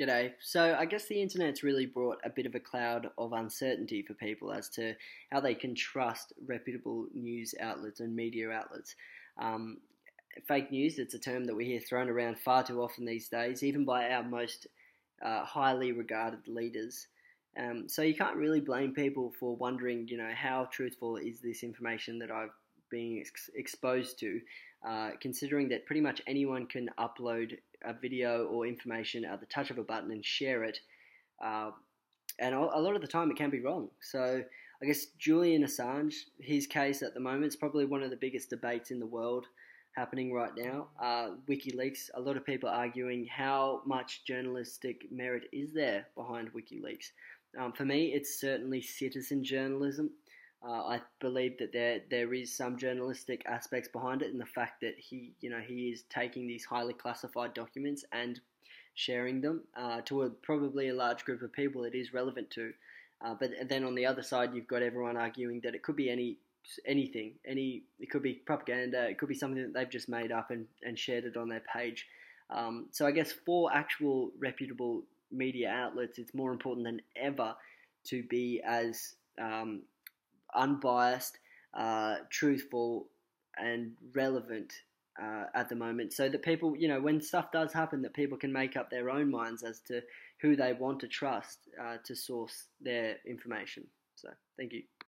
G'day. So, I guess the internet's really brought a bit of a cloud of uncertainty for people as to how they can trust reputable news outlets and media outlets. Um, fake news, it's a term that we hear thrown around far too often these days, even by our most uh, highly regarded leaders. Um, so, you can't really blame people for wondering, you know, how truthful is this information that I've been ex- exposed to, uh, considering that pretty much anyone can upload a video or information at the touch of a button and share it. Uh, and a lot of the time it can be wrong. So I guess Julian Assange, his case at the moment is probably one of the biggest debates in the world happening right now. Uh, WikiLeaks, a lot of people arguing how much journalistic merit is there behind WikiLeaks. Um, for me, it's certainly citizen journalism. Uh, I believe that there there is some journalistic aspects behind it, and the fact that he you know he is taking these highly classified documents and sharing them uh, to a, probably a large group of people it is relevant to. Uh, but then on the other side, you've got everyone arguing that it could be any anything, any it could be propaganda, it could be something that they've just made up and, and shared it on their page. Um, so I guess for actual reputable media outlets, it's more important than ever to be as um, unbiased, uh, truthful, and relevant uh, at the moment, so that people, you know, when stuff does happen, that people can make up their own minds as to who they want to trust uh, to source their information. So, thank you.